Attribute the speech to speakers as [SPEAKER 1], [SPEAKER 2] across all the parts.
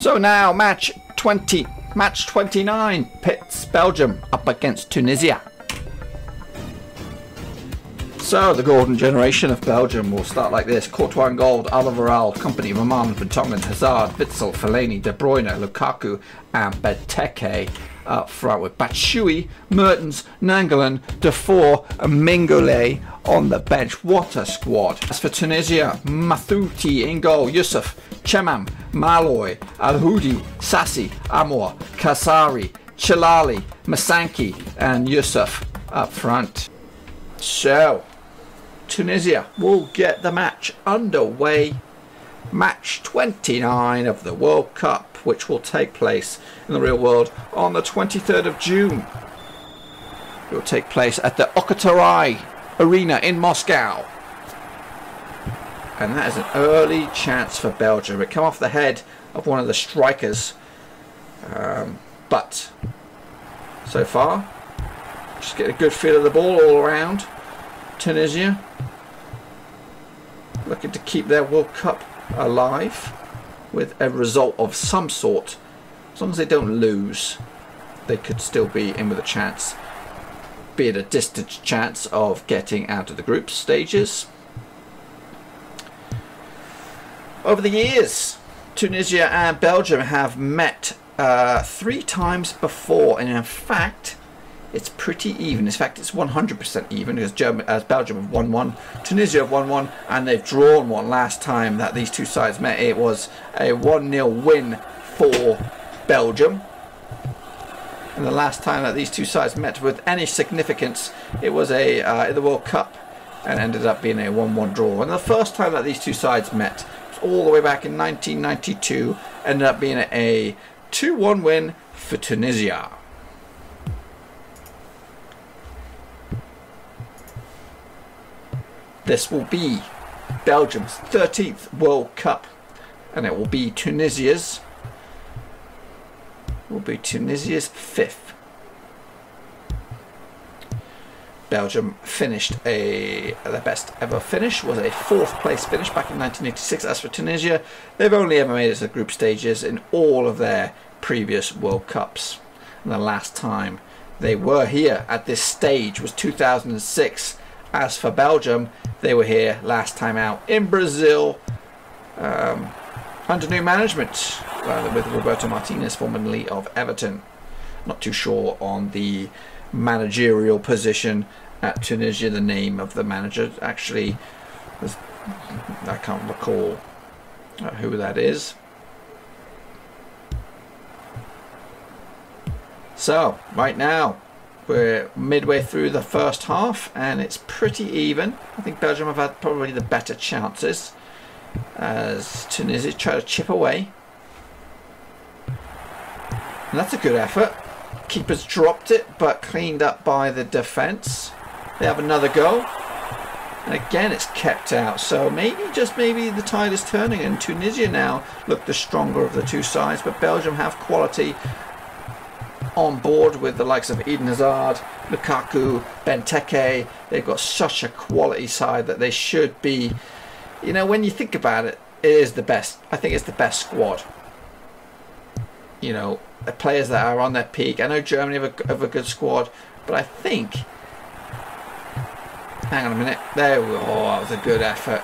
[SPEAKER 1] So now match 20, match 29 pits Belgium up against Tunisia. So the golden generation of Belgium will start like this. Courtois Gold, Alderweireld, Kompany, Vermaelen, Vertonghen, Hazard, Witsel, Fellaini, De Bruyne, Lukaku and Benteke up front with Batshuayi, Mertens, Nainggolan, Defour and Mignolet on the bench. What a squad. As for Tunisia, Mathlouthi in goal, Yusuf, Chemam, Malloy, Alhoudi, Sassi, Amour, Kasari, Chaalali, Msakni and Yusuf up front. So, Tunisia will get the match underway. Match 29 of the World Cup, which will take place in the real world on the 23rd of June. It will take place at the Otkritie Arena in Moscow. And that is an early chance for Belgium. It come off the head of one of the strikers. Um, but so far, just get a good feel of the ball all around. Tunisia looking to keep their World Cup alive with a result of some sort. As long as they don't lose, they could still be in with a chance. Be it a distant chance of getting out of the group stages. Over the years, Tunisia and Belgium have met uh, three times before, and in fact, it's pretty even. In fact, it's 100% even because German, as Belgium have won one, Tunisia have won one, and they've drawn one last time that these two sides met. It was a 1-0 win for Belgium. And the last time that these two sides met with any significance, it was a uh, in the World Cup, and ended up being a 1-1 draw. And the first time that these two sides met was all the way back in 1992, ended up being a 2-1 win for Tunisia. This will be Belgium's 13th World Cup and it will be Tunisia's will be Tunisia's fifth. Belgium finished a the best ever finish was a fourth place finish back in 1986 as for Tunisia they've only ever made it to the group stages in all of their previous World Cups. And the last time they were here at this stage was 2006 as for Belgium they were here last time out in Brazil um, under new management uh, with Roberto Martinez, formerly of Everton. Not too sure on the managerial position at Tunisia. The name of the manager actually, was, I can't recall uh, who that is. So, right now, we're midway through the first half and it's pretty even. I think Belgium have had probably the better chances as Tunisia try to chip away. And that's a good effort. Keeper's dropped it but cleaned up by the defence. They have another goal. And again it's kept out. So maybe, just maybe the tide is turning and Tunisia now look the stronger of the two sides. But Belgium have quality on board with the likes of Eden Hazard, Lukaku, Benteke. They've got such a quality side that they should be, you know, when you think about it, it is the best. I think it's the best squad. You know, the players that are on their peak. I know Germany have a, have a good squad, but I think. Hang on a minute. There we go. Oh, that was a good effort.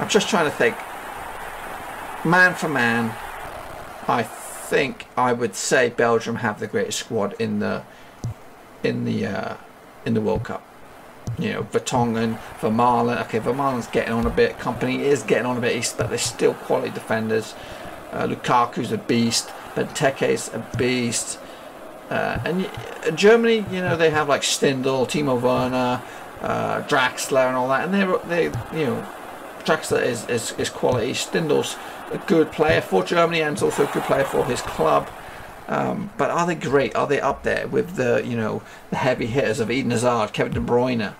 [SPEAKER 1] I'm just trying to think. Man for man, I think I would say Belgium have the greatest squad in the in the uh, in the World Cup. You know, Vertonghen, Vermaelen. Okay, Vermaelen's getting on a bit. Kompany is getting on a bit, but they're still quality defenders. Uh, Lukaku's a beast. Benteke's a beast. Uh, and uh, Germany, you know, they have like Stindl, Timo Werner, uh, Draxler, and all that. And they, they, you know, Draxler is, is, is quality. Stindl's a good player for Germany and also a good player for his club. Um, but are they great? Are they up there with the you know the heavy hitters of Eden Hazard, Kevin De Bruyne,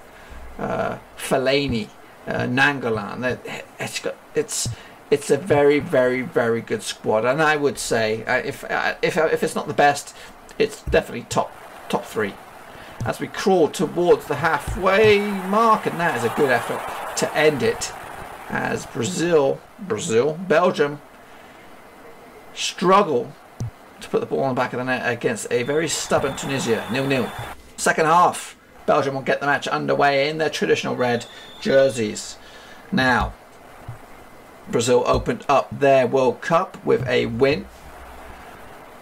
[SPEAKER 1] uh, Fellaini, uh, Nainggolan? It's got, it's it's a very very very good squad, and I would say uh, if uh, if uh, if it's not the best, it's definitely top top three. as we crawl towards the halfway mark. And that is a good effort to end it as Brazil, Brazil, Belgium struggle to put the ball on the back of the net against a very stubborn Tunisia. Nil-nil. Second half, Belgium will get the match underway in their traditional red jerseys. Now, Brazil opened up their World Cup with a win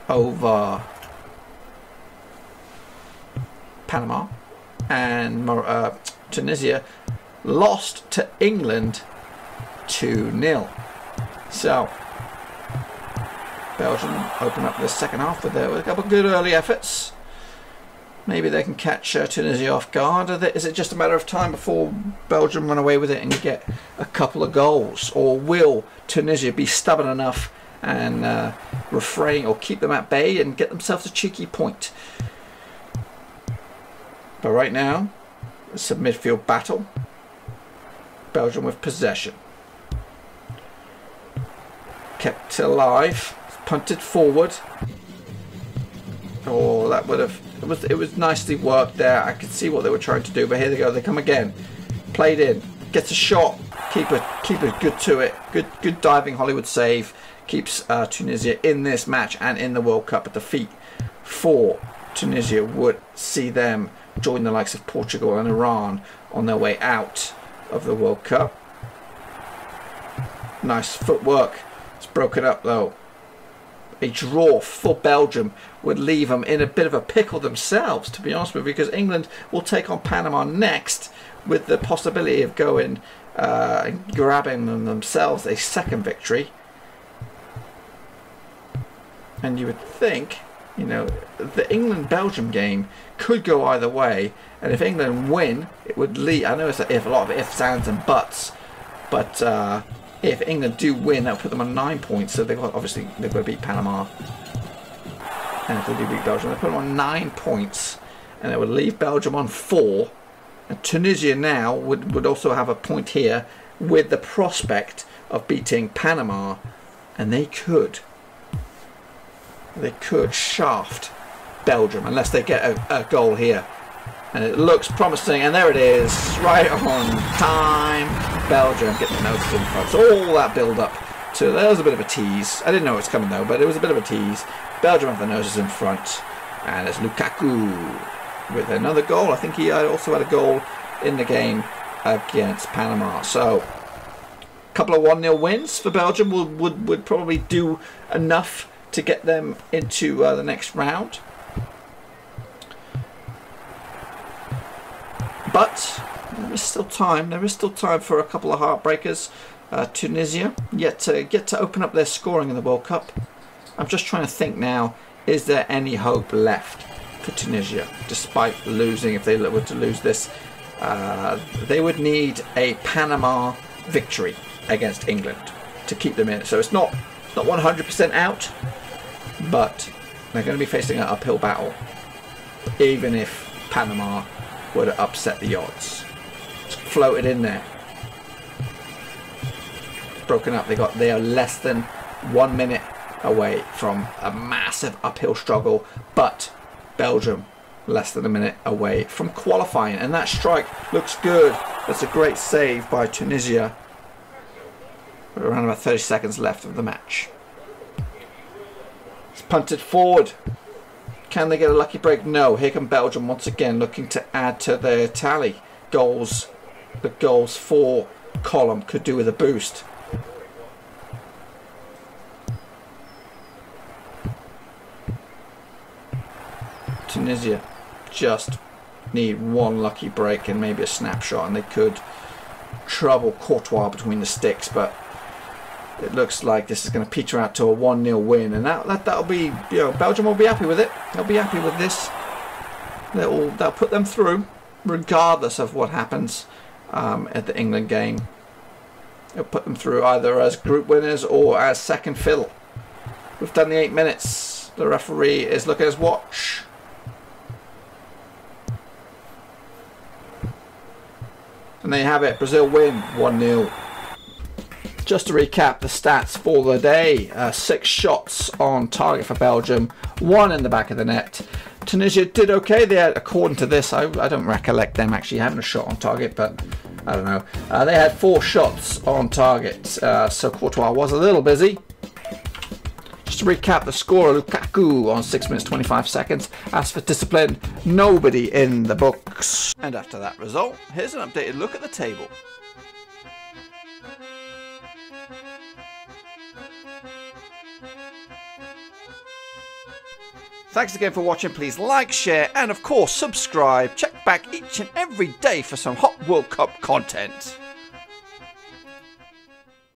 [SPEAKER 1] over Panama and uh, Tunisia lost to England 2 0. So, Belgium open up the second half with a couple of good early efforts. Maybe they can catch uh, Tunisia off guard. Is it just a matter of time before Belgium run away with it and get a couple of goals? Or will Tunisia be stubborn enough and uh, refrain or keep them at bay and get themselves a cheeky point? But right now, it's a midfield battle. Belgium with possession. Alive. Punted forward. Oh, that would have it was it was nicely worked there. I could see what they were trying to do, but here they go. They come again. Played in. Gets a shot. Keeper keeper good to it. Good good diving Hollywood save. Keeps uh, Tunisia in this match and in the World Cup. But defeat for Tunisia would see them join the likes of Portugal and Iran on their way out of the World Cup. Nice footwork. It's broken up though a draw for Belgium would leave them in a bit of a pickle themselves, to be honest with you, because England will take on Panama next with the possibility of going uh, and grabbing them themselves a second victory. And you would think, you know, the England-Belgium game could go either way, and if England win, it would lead. I know it's a, if a lot of ifs, ands, and buts, but uh, if England do win, that'll put them on nine points. So they've got obviously they've got to beat Panama, and if they do beat Belgium, they put them on nine points, and it would leave Belgium on four. And Tunisia now would would also have a point here with the prospect of beating Panama, and they could they could shaft Belgium unless they get a, a goal here and it looks promising and there it is right on time Belgium get the notice in front. So all that build up to there was a bit of a tease. I didn't know it was coming though but it was a bit of a tease. Belgium have the noses in front and it's Lukaku with another goal. I think he also had a goal in the game against Panama. So a couple of 1-0 wins for Belgium would, would, would probably do enough to get them into uh, the next round. But there is still time. There is still time for a couple of heartbreakers. Uh, Tunisia yet to get to open up their scoring in the World Cup. I'm just trying to think now. Is there any hope left for Tunisia, despite losing? If they were to lose this, uh, they would need a Panama victory against England to keep them in. So it's not not 100% out, but they're going to be facing an uphill battle, even if Panama were to upset the odds. Floated in there. Broken up. They got they are less than one minute away from a massive uphill struggle, but Belgium less than a minute away from qualifying, and that strike looks good. That's a great save by Tunisia. Around about 30 seconds left of the match. It's punted forward. Can they get a lucky break? No. Here come Belgium once again looking to add to their tally. Goals. The goals for column could do with a boost. Tunisia just need one lucky break and maybe a snapshot and they could trouble Courtois between the sticks but it looks like this is going to peter out to a 1-0 win and that, that, that'll be, you know, Belgium will be happy with it. They'll be happy with this. They'll, they'll put them through regardless of what happens um, at the England game. it'll put them through either as group winners or as second fiddle. We've done the eight minutes. The referee is looking at his watch. And there you have it. Brazil win 1-0. Just to recap the stats for the day, uh, six shots on target for Belgium, one in the back of the net. Tunisia did okay. They according to this, I, I don't recollect them actually having a shot on target, but I don't know. Uh, they had four shots on target, uh, so Courtois was a little busy. Just to recap the score, Lukaku on 6 minutes 25 seconds. As for discipline, nobody in the books. And after that result, here's an updated look at the table. Thanks again for watching. Please like, share, and of course subscribe. Check back each and every day for some Hot World Cup content.